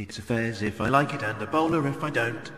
It's a if I like it and a bowler if I don't.